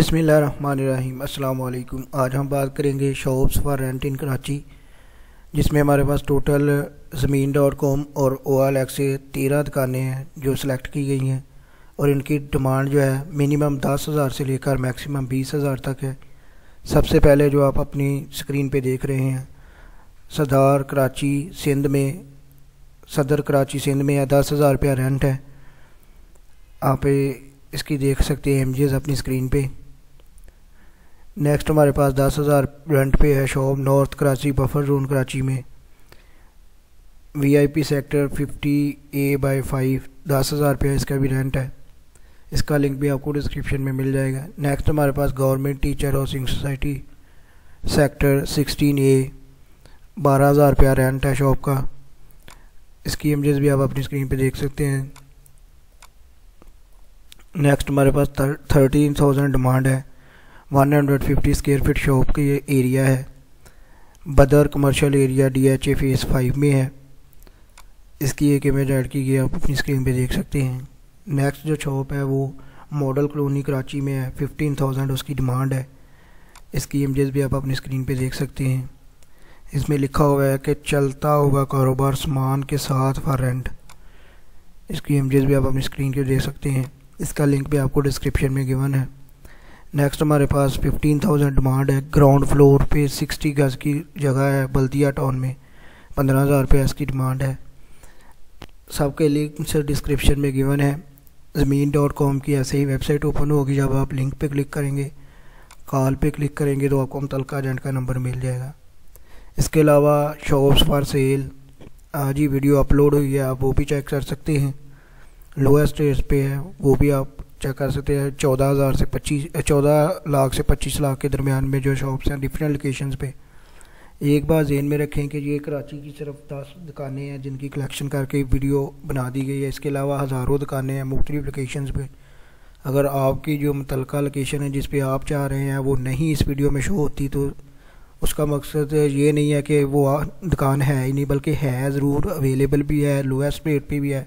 बसमीम अल्लाम आज हम बात करेंगे shops for rent in Karachi, जिसमें हमारे पास टोटल ज़मीन डॉट कॉम और ओ एल एक्स से तेरह दुकानें हैं जो सिलेक्ट की गई हैं और इनकी डिमांड जो है मिनिमम दस हज़ार से लेकर मैक्सिमम बीस हज़ार तक है। सबसे पहले जो आप अपनी स्क्रीन पे देख रहे हैं, सदार कराची सिंध में, सदर कराची सिंध में दस हज़ार रुपया रेंट है। आप इसकी देख सकते हैं इमेजेस अपनी स्क्रीन पे। नेक्स्ट हमारे पास दस हज़ार रेंट पे है shop North Karachi buffer zone Karachi में। VIP sector fifty A by five दस हज़ार रुपया इसका भी रेंट है। इसका लिंक भी आपको डिस्क्रिप्शन में मिल जाएगा। नेक्स्ट हमारे पास government teacher housing society sector sixteen A बारह हज़ार रुपया रेंट है शॉप का। इसकी इमेजेस भी आप अपनी स्क्रीन पे देख सकते हैं। नेक्स्ट हमारे पास थर्टीन थाउज़ेंड डिमांड है। One hundred fifty square feet shop का ये एरिया है। Badar commercial area D H A phase five में है। इसकी एक इमेज ऐड की गई आप अपनी स्क्रीन पे देख सकते हैं। नेक्स्ट जो शॉप है वो मॉडल कॉलोनी कराची में है। फिफ्टीन थाउज़ेंड उसकी डिमांड है। इसकी इमेजेस भी आप अपनी स्क्रीन पे देख सकते हैं। इसमें लिखा हुआ है कि चलता हुआ कारोबार सामान के साथ फॉर रेंट इसकी इमेजेस भी आप अपनी स्क्रीन पे देख सकते हैं। इसका लिंक भी आपको डिस्क्रिप्शन में गिवन है। नेक्स्ट हमारे पास फिफ्टीन थाउज़ेंड डिमांड है ग्राउंड फ्लोर पे सिक्सटी गज की जगह है, बल्दिया टाउन में। पंद्रह हज़ार रुपये इसकी डिमांड है। सबके लिंक से डिस्क्रिप्शन में गिवन है। ज़मीन डॉट कॉम की ऐसे ही वेबसाइट ओपन होगी, जब आप लिंक पे क्लिक करेंगे कॉल पे क्लिक करेंगे तो आपको मुतलका एजेंट का नंबर मिल जाएगा। इसके अलावा शॉप्स फॉर सेल आज ही वीडियो अपलोड हुई है, आप वो भी चेक कर सकते हैं। लोएस्ट रेट पे है, वो भी आप चेक कर सकते हैं। चौदह हज़ार से पच्चीस चौदह लाख से पच्चीस लाख के दरमियान में जो शॉप्स हैं डिफरेंट लोकेशंस पे। एक बार जेन में रखें कि ये कराची की सिर्फ़ दस दुकानें हैं जिनकी कलेक्शन करके वीडियो बना दी गई है। इसके अलावा हज़ारों दुकानें हैं मुख्तलिफ़ लोकेशन पे। अगर आपकी जो मुतलका लोकेशन है जिस पे आप चाह रहे हैं, वो नहीं इस वीडियो में शो होती तो उसका मकसद ये नहीं है कि वो दुकान है ही नहीं, बल्कि है ज़रूर अवेलेबल भी है लोएस्ट रेट पे भी है।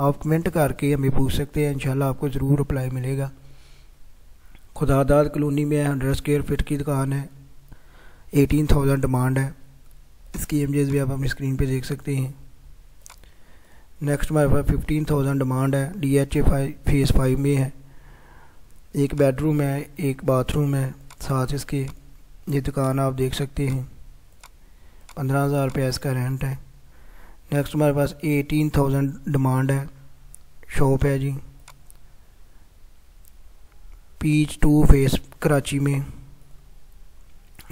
आप कमेंट करके हमें पूछ सकते हैं, इंशाल्लाह आपको ज़रूर रिप्लाई मिलेगा। खुदादाद कलोनी में हंड्रेड स्क्वेयर फिट की दुकान है एटीन थाउज़ेंड डिमांड है। इसकी इमेजेस भी आप अपनी स्क्रीन पे देख सकते हैं। नेक्स्ट हमारे पास फिफ्टीन थाउज़ेंड डिमांड है D H A five phase five में है। एक बेडरूम है, एक बाथरूम है, साथ इसके ये दुकान आप देख सकते हैं। पंद्रह हज़ार रुपया इसका रेंट है। नेक्स्ट हमारे पास एटीन थाउज़ेंड डिमांड है। शॉप है जी। पीच टू फेस कराची में।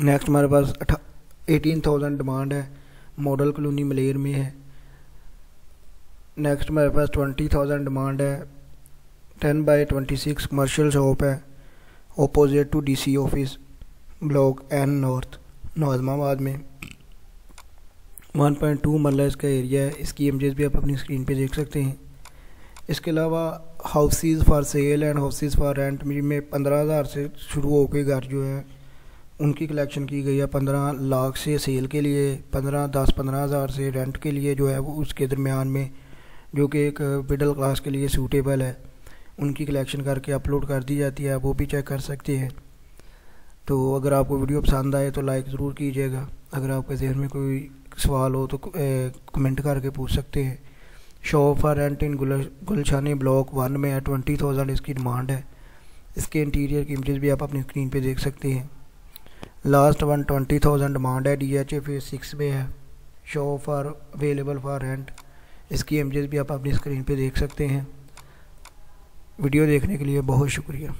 नेक्स्ट हमारे पास एटीन थाउज़ेंड डिमांड है। मॉडल कॉलोनी मलेर में है। नेक्स्ट हमारे पास ट्वेंटी थाउज़ेंड डिमांड है। Ten by twenty six commercial shop है opposite to DC office block N north Nazimabad में। 1.2 मरला इसका एरिया है। इसकी इमेजेस भी आप अपनी स्क्रीन पे देख सकते हैं। इसके अलावा houses for sale and houses for rent में पंद्रह हज़ार से शुरू हो होकर घर जो है, उनकी कलेक्शन की गई है पंद्रह लाख से सेल के लिए, पंद्रह, दस, पंद्रह हज़ार से रेंट के लिए जो है वो उसके दरमियान में, जो कि एक मिडल क्लास के लिए सूटेबल है। उनकी कलेक्शन करके अपलोड कर दी जाती है, वो भी चेक कर सकते हैं। तो अगर आपको वीडियो पसंद आए तो लाइक ज़रूर कीजिएगा। अगर आपके जहन में कोई सवाल हो तो कमेंट करके पूछ सकते हैं। Shop for rent in गुलशानी block one में है ट्वेंटी थाउज़ेंड इसकी डिमांड है। इसके इंटीरियर की इमेजेस भी आप अपनी स्क्रीन पे देख सकते हैं। Last one twenty thousand demand है D H A phase six में है। Shop for available for rent इसकी इमेजेस भी आप अपनी स्क्रीन पे देख सकते हैं। वीडियो देखने के लिए बहुत शुक्रिया।